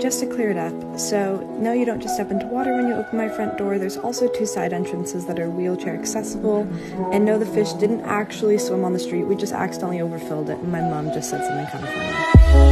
just to clear it up. So, no, you don't just step into water when you open my front door. There's also two side entrances that are wheelchair accessible. And no, the fish didn't actually swim on the street. We just accidentally overfilled it, and my mom just said something kind of funny.